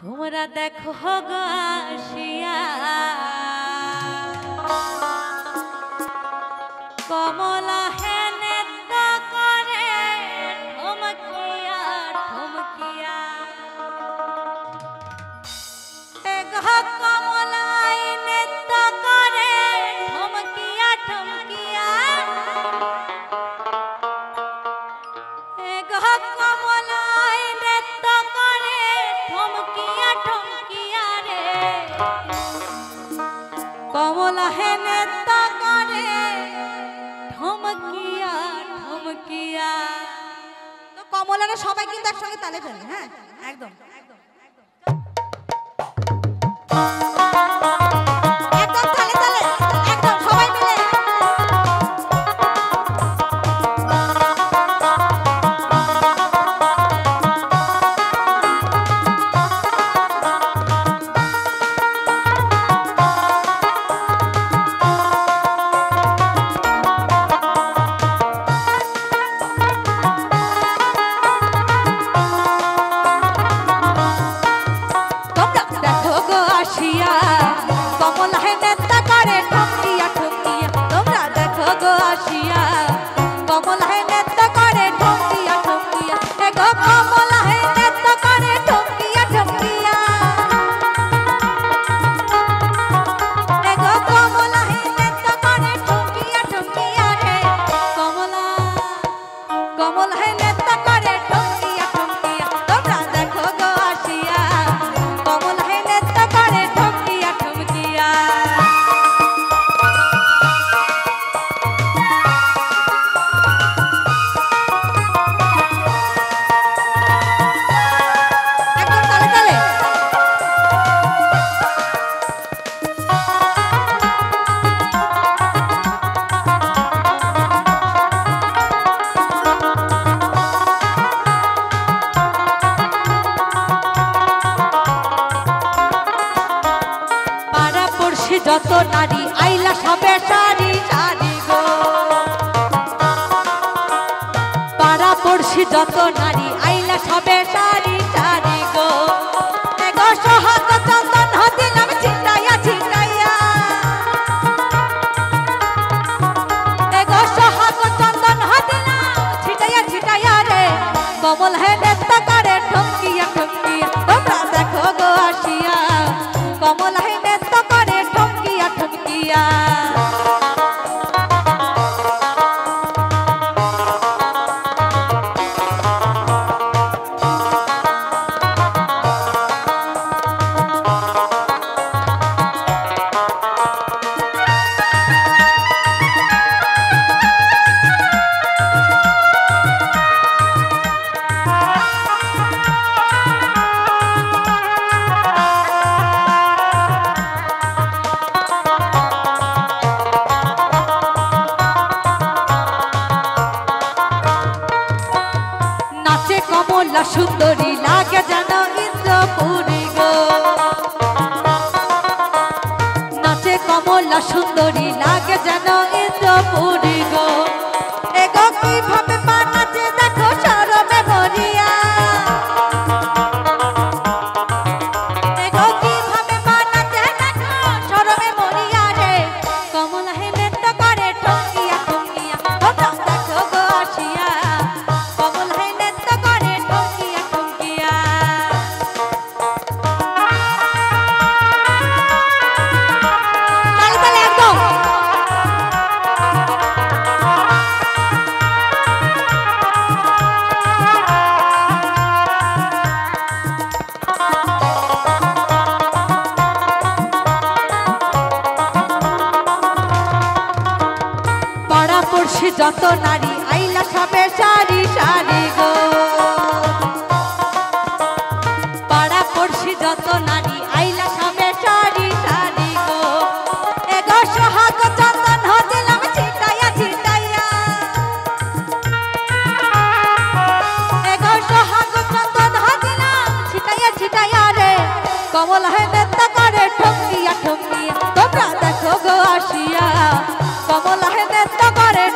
তোমরা দেখো গাশিয়া কমলা কমলা হে নেত্য করে ঠমকিয়া ঠমকিয়া তো কমলারা সবাই কিন্তু একসঙ্গে তালে ফেলে হ্যাঁ? একদম একদম। যত নারী আইলা সবে সারি সারি গো। পাড়া পড়শি যত নারী আইলা সুন্দরী লাগে যেন ইন্দ্রপুরী গো। নাচে কমলা সুন্দরী লাগে যেন ইন্দ্রপুরী যত নারী আইলা সবে সারি সারি গো। পাড়া পড়শি যত নারী আইলা সবে সারি সারি গো। এগো সোহাগ চন্দন হদিলাম ছিটাইয়া ছিটাইয়া। এগো সোহাগ চন্দন হদিলাম ছিটাইয়া ছিটাইয়া রে। কমল হে নেতা করে ঠকিয়া ঠকিয়া তোমরা দেখো গো আসিয়া। কমল হে নেতা করে